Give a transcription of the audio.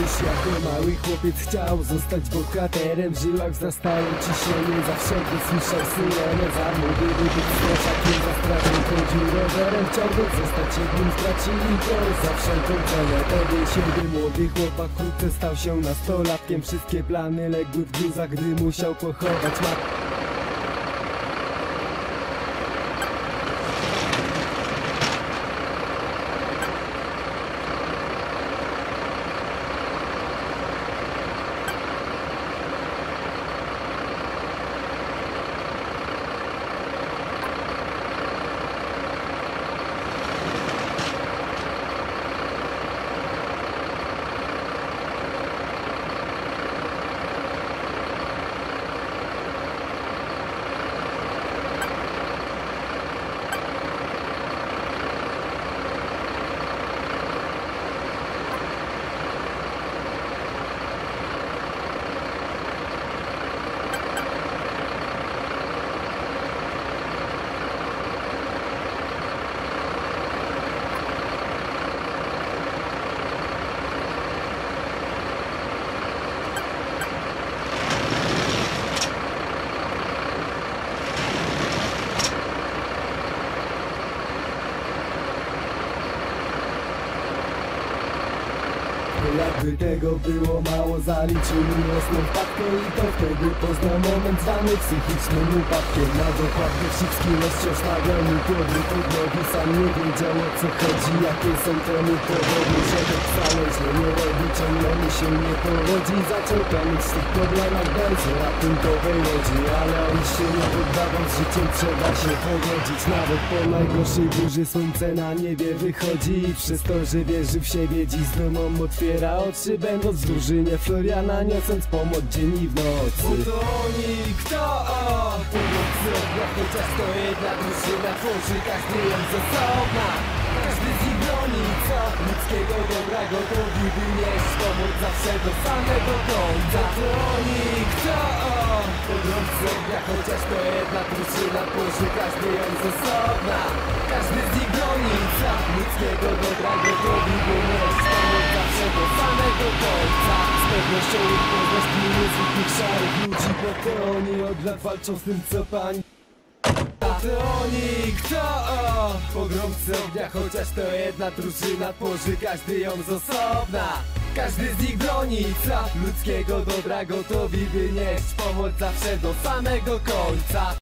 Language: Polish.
Już jako mały chłopiec chciał zostać bohaterem. W żyłach wzrastają ciśnienie Zawsze gdy słyszał. Syrenę Za młody by być strażakiem. Za strażą chodził rowerem. Chciałby zostać jednym z braci i to Za wszelką cenę Wtedy siebie młody chłopak Wkrótce stał się nastolatkiem. Wszystkie plany legły w gruzach Gdy musiał pochować matkę Jakby tego było mało zaliczył miłosną wpadkę I to wtedy poznał moment zwany psychicznym upadkiem. Na dokładnie wszystkie los stawiał mu podły pod nogi Sam nie wiedział o co chodzi, jakie są temu powody Że tak wcale źle nie robi, ciągle mu się nie powodzi Zaczął pamięć w tych problemach bez ratunkowej łodzi Ale on się nie poddawał, z życiem trzeba się pogodzić. Nawet po najgorszej burzy słońce na niebie wychodzi I przez to, że wierzy w siebie dziś z dumą otwiera oczy Będąc w drużynie Floriana niosąc pomoc dzień i w nocy. Bo to oni, kto Pomocy. To jedna drużyna Tworzy każdy ją osobna Każdy z nich co ludzkiego dobra gotowi by nieść pomoc zawsze do samego końca. To oni, kto o Pogromcy ognia, chociaż to jedna drużyna Tworzy każdy ją osobna Każdy z nich co ludzkiego dobra gotowi by nieść pomoc zawsze do samego końca Pewnością ich poznasz gminy zwykłych szarych ludzi Bo to oni od lat walczą z tym co pani to oni, kto o Pogromcy ognia, chociaż to jedna drużyna Tworzy każdy ją z osobna każdy z nich broni ludzkiego dobra gotowi by nieść pomoc zawsze do samego końca